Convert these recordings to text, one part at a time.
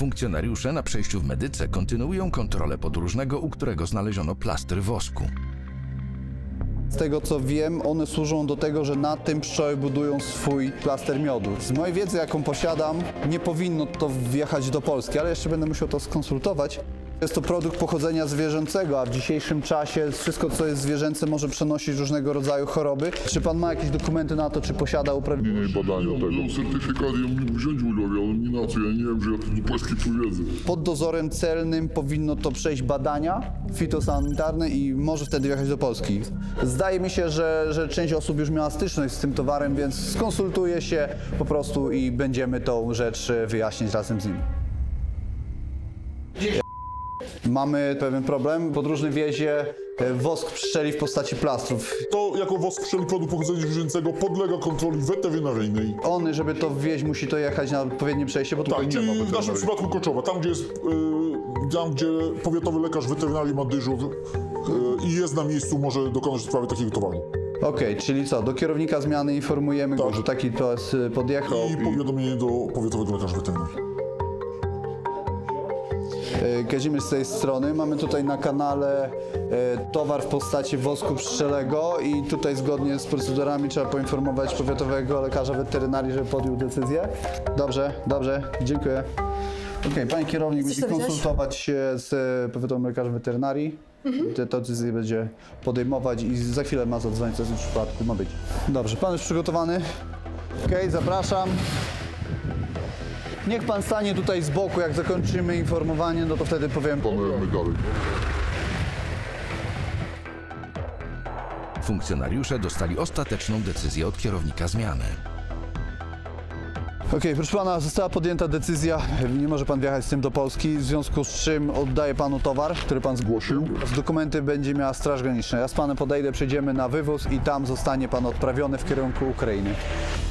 Funkcjonariusze na przejściu w Medyce kontynuują kontrolę podróżnego, u którego znaleziono plaster wosku. Z tego co wiem, one służą do tego, że na tym pszczoły budują swój plaster miodu. Z mojej wiedzy, jaką posiadam, nie powinno to wjechać do Polski, ale jeszcze będę musiał to skonsultować. Jest to produkt pochodzenia zwierzęcego, a w dzisiejszym czasie wszystko, co jest zwierzęce, może przenosić różnego rodzaju choroby. Czy pan ma jakieś dokumenty na to, czy posiada uprawnienia? Nie badania tego. Mam certyfikat, ja mógł wziąć udział, ale nie na co, ja nie wiem, że ja tu do Polski powiedzę. Pod dozorem celnym powinno to przejść badania fitosanitarne i może wtedy wjechać do Polski. Zdaje mi się, że, że część osób już miała styczność z tym towarem, więc skonsultuję się po prostu i będziemy tą rzecz wyjaśnić razem z nim. Mamy pewien problem. Podróżny wiezie e, wosk pszczeli w postaci plastrów. To jako wosk pszczeli produkt pochodzenia zwierzęcego podlega kontroli weterynaryjnej. On, żeby to wwieźć, musi to jechać na odpowiednie przejście, bo tutaj Tak, nie ma czyli w naszym przypadku Koczowa, tam gdzie jest, y, tam gdzie powiatowy lekarz weterynarii ma dyżur y, i jest na miejscu, może dokonać sprawy takiego towaru. Okej, czyli co? Do kierownika zmiany informujemy go, Tak. że taki to jest, podjechał. I powiadomienie do powiatowego lekarza weterynarii. E, Kazimierz z tej strony. Mamy tutaj na kanale e, towar w postaci wosku pszczelego i tutaj zgodnie z procedurami trzeba poinformować powiatowego lekarza weterynarii, żeby podjął decyzję. Dobrze, dobrze, dziękuję. Okej, pani kierownik Chcesz musi to wziąć? konsultować się z e, powiatowym lekarzem weterynarii. Te to decyzję będzie podejmować i za chwilę ma zadzwonić, co w tym przypadku ma być. Dobrze, pan już przygotowany? Okej, zapraszam. Niech pan stanie tutaj z boku, jak zakończymy informowanie, no to wtedy powiem. Planujemy dalej. Funkcjonariusze dostali ostateczną decyzję od kierownika zmiany. Okej, proszę pana, została podjęta decyzja, nie może pan wjechać z tym do Polski, w związku z czym oddaję panu towar, który pan zgłosił. Z dokumenty będzie miała Straż Graniczna. Ja z panem podejdę, przejdziemy na wywóz i tam zostanie pan odprawiony w kierunku Ukrainy.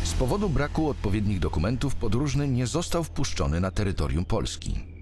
Z powodu braku odpowiednich dokumentów podróżny nie został wpuszczony na terytorium Polski.